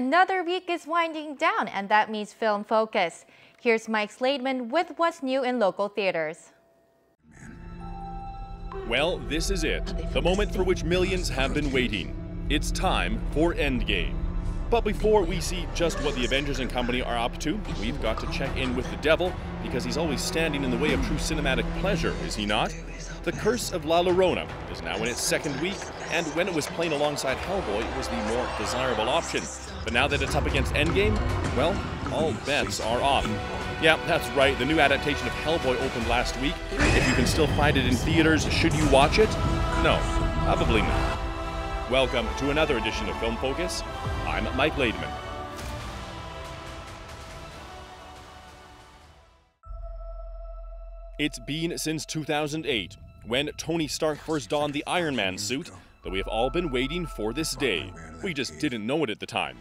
Another week is winding down, and that means Film Focus. Here's Mike Slademan with what's new in local theaters. Well, this is it. The moment for which millions have been waiting. It's time for Endgame. But before we see just what the Avengers and company are up to, we've got to check in with the devil because he's always standing in the way of true cinematic pleasure, is he not? The Curse of La Llorona is now in its second week, and when it was playing alongside Hellboy, it was the more desirable option. But now that it's up against Endgame, well, all bets are off. Yeah, that's right, the new adaptation of Hellboy opened last week. If you can still find it in theaters, should you watch it? No, probably not. Welcome to another edition of Film Focus. I'm Mike Lademan. It's been since 2008, when Tony Stark first donned the Iron Man suit, that we have all been waiting for this day. We just didn't know it at the time.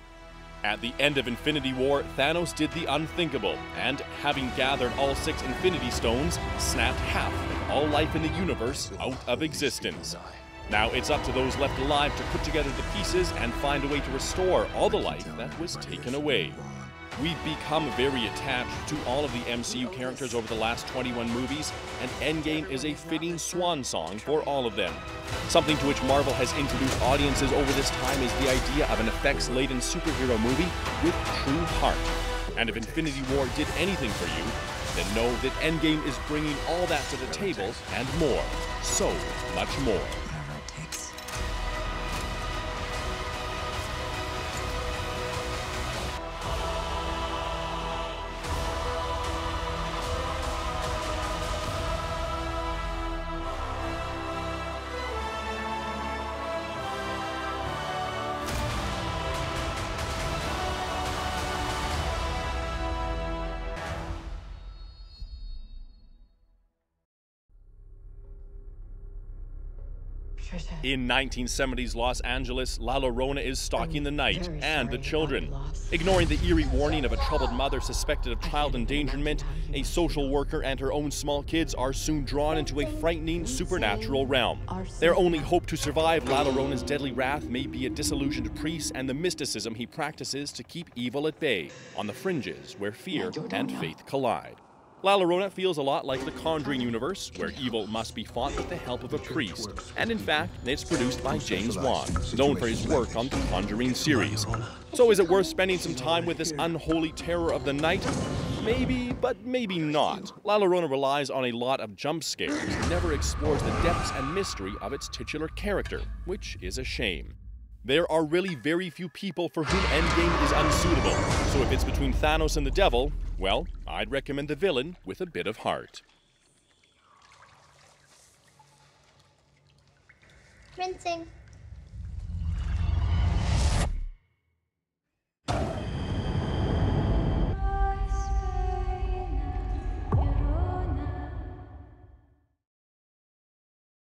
At the end of Infinity War, Thanos did the unthinkable, and having gathered all six Infinity Stones, snapped half of all life in the universe out of existence. Now it's up to those left alive to put together the pieces and find a way to restore all the life that was taken away. We've become very attached to all of the MCU characters over the last 21 movies, and Endgame is a fitting swan song for all of them. Something to which Marvel has introduced audiences over this time is the idea of an effects laden superhero movie with true heart. And if Infinity War did anything for you, then know that Endgame is bringing all that to the table and more. So much more. In 1970s Los Angeles, La Llorona is stalking the night and the children. Ignoring the eerie warning of a troubled mother suspected of child endangerment, a social worker and her own small kids are soon drawn into a frightening supernatural realm. Their only hope to survive La Llorona's deadly wrath may be a disillusioned priest and the mysticism he practices to keep evil at bay, on the fringes where fear and faith collide. La Llorona feels a lot like the Conjuring universe, where evil must be fought with the help of a priest. And in fact, it's produced by James Wan, known for his work on the Conjuring series. So is it worth spending some time with this unholy terror of the night? Maybe, but maybe not. La Llorona relies on a lot of jump scares, and never explores the depths and mystery of its titular character, which is a shame. There are really very few people for whom Endgame is unsuitable, so if it's between Thanos and the Devil, well, I'd recommend the villain with a bit of heart. Rinsing.